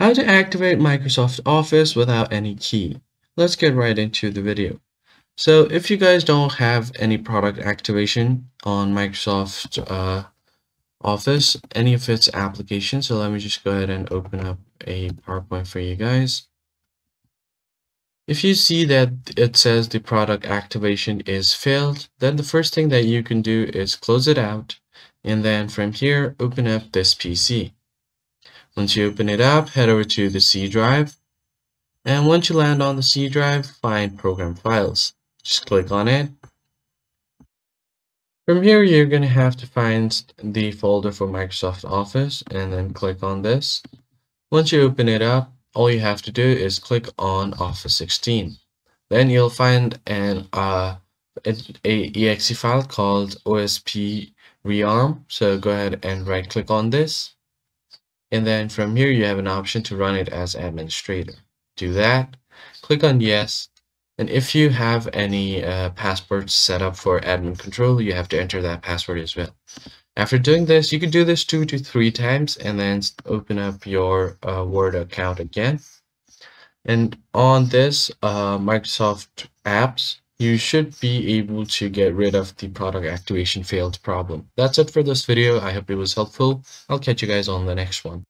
How to activate Microsoft Office without any key. Let's get right into the video. So if you guys don't have any product activation on Microsoft uh, Office, any of its applications, so let me just go ahead and open up a PowerPoint for you guys. If you see that it says the product activation is failed, then the first thing that you can do is close it out and then from here open up this PC. Once you open it up, head over to the C drive. And once you land on the C drive, find Program Files. Just click on it. From here, you're going to have to find the folder for Microsoft Office and then click on this. Once you open it up, all you have to do is click on Office 16. Then you'll find an uh, a, exe file called OSP rearm. So go ahead and right click on this. And then from here, you have an option to run it as administrator. Do that, click on yes. And if you have any uh, passwords set up for admin control, you have to enter that password as well. After doing this, you can do this two to three times and then open up your uh, Word account again. And on this uh, Microsoft apps, you should be able to get rid of the product activation failed problem. That's it for this video. I hope it was helpful. I'll catch you guys on the next one.